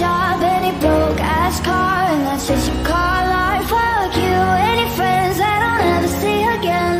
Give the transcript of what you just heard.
job, any broke ass car, and that's just your car life. Fuck you, any friends that I'll never see again.